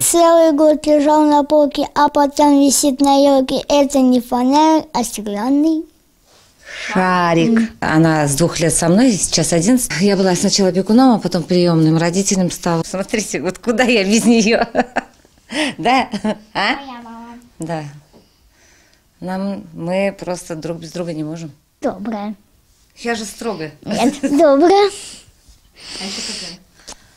целый год лежал на полке, а потом висит на елке. Это не фонарик, а стеклянный. Шарик. Она с двух лет со мной, сейчас 11. Я была сначала опекуном, а потом приемным родителем стала. Смотрите, вот куда я без нее? Да? А? Да. Нам мы просто друг без друга не можем. Добрая. Я же строгая. Нет, добрая. А еще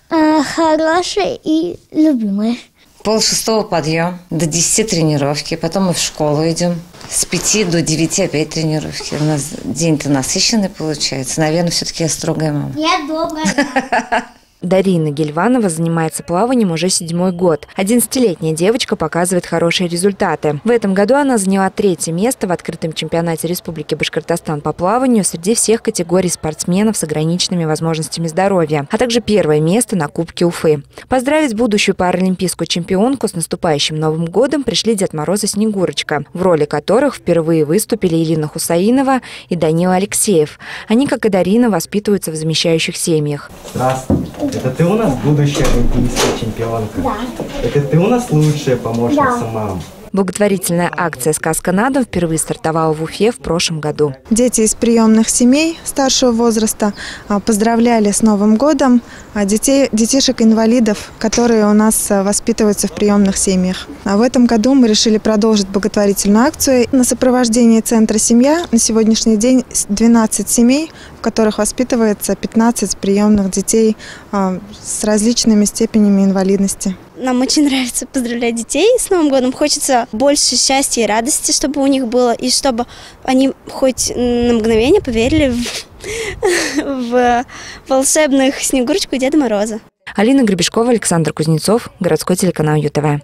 какая? А, хорошая и любимая. Пол шестого подъем, до 10 тренировки, потом мы в школу идем. С 5 до 9 опять тренировки. У нас день-то насыщенный получается. Наверное, все-таки я строгая мама. Я добрая. Дарина Гельванова занимается плаванием уже седьмой год. 11-летняя девочка показывает хорошие результаты. В этом году она заняла третье место в открытом чемпионате Республики Башкортостан по плаванию среди всех категорий спортсменов с ограниченными возможностями здоровья, а также первое место на Кубке Уфы. Поздравить будущую паралимпийскую чемпионку с наступающим Новым годом пришли Дед Мороз и Снегурочка, в роли которых впервые выступили Елена Хусаинова и Данила Алексеев. Они, как и Дарина, воспитываются в замещающих семьях. Здравствуй. Это ты у нас будущая олимпийская чемпионка? Да. Это ты у нас лучшая помощница да. мам? Благотворительная акция «Сказка на дом» впервые стартовала в Уфе в прошлом году. Дети из приемных семей старшего возраста а, поздравляли с Новым годом а, детей, детишек-инвалидов, которые у нас а, воспитываются в приемных семьях. А в этом году мы решили продолжить благотворительную акцию. На сопровождении Центра «Семья» на сегодняшний день 12 семей, которых воспитывается 15 приемных детей с различными степенями инвалидности. Нам очень нравится поздравлять детей с Новым годом. Хочется больше счастья и радости, чтобы у них было, и чтобы они хоть на мгновение поверили в, в волшебных Снегурочку и Деда Мороза. Алина Гребешкова, Александр Кузнецов, городской телеканал ЮТВ.